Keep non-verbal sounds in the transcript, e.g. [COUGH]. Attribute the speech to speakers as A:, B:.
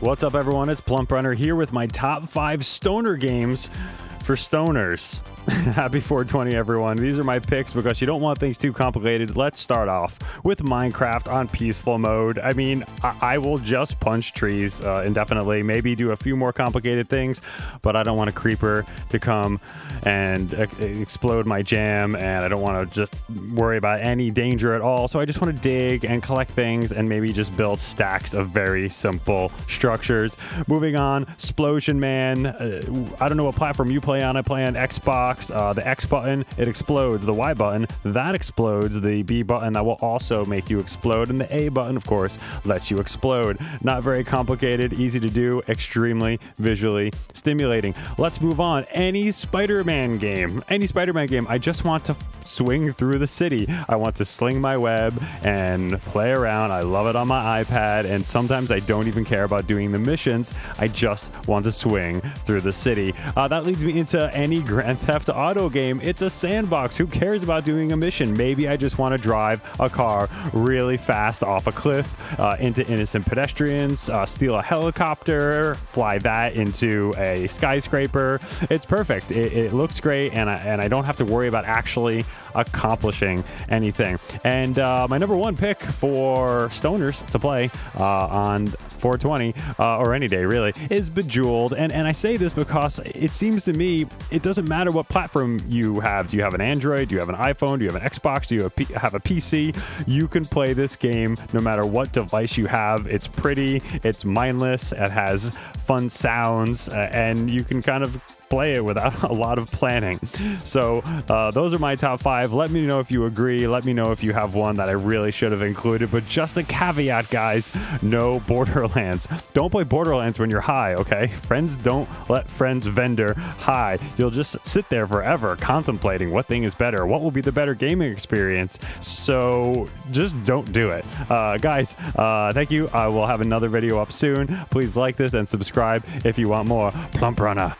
A: What's up, everyone? It's Plump Runner here with my top five stoner games for stoners. [LAUGHS] Happy 420, everyone. These are my picks because you don't want things too complicated. Let's start off with Minecraft on peaceful mode. I mean, I, I will just punch trees uh, indefinitely, maybe do a few more complicated things, but I don't want a creeper to come and explode my jam, and I don't want to just worry about any danger at all. So I just want to dig and collect things and maybe just build stacks of very simple structures. Moving on, Splosion Man. Uh, I don't know what platform you play on. I play on Xbox. Uh, the X button, it explodes. The Y button, that explodes. The B button, that will also make you explode. And the A button, of course, lets you explode. Not very complicated, easy to do, extremely visually stimulating. Let's move on. Any Spider Man game, any Spider Man game, I just want to swing through the city. I want to sling my web and play around. I love it on my iPad. And sometimes I don't even care about doing the missions. I just want to swing through the city. Uh, that leads me into any Grand Theft Theft Auto game. It's a sandbox. Who cares about doing a mission? Maybe I just want to drive a car really fast off a cliff uh, into innocent pedestrians, uh, steal a helicopter, fly that into a skyscraper. It's perfect. It, it looks great, and I, and I don't have to worry about actually accomplishing anything. And uh, my number one pick for stoners to play uh, on 420 uh, or any day really is Bejeweled. And and I say this because it seems to me see it doesn't matter what platform you have. Do you have an Android? Do you have an iPhone? Do you have an Xbox? Do you have a, P have a PC? You can play this game no matter what device you have. It's pretty, it's mindless, it has fun sounds, uh, and you can kind of play it without [LAUGHS] a lot of planning. So uh, those are my top five. Let me know if you agree. Let me know if you have one that I really should have included. But just a caveat, guys, no Borderlands. Don't play Borderlands when you're high, okay? Friends don't let friends vendor high. You'll just sit there forever contemplating what thing is better, what will be the better gaming experience. So just don't do it. Uh, guys, uh, thank you. I will have another video up soon. Please like this and subscribe if you want more. Plump Runner.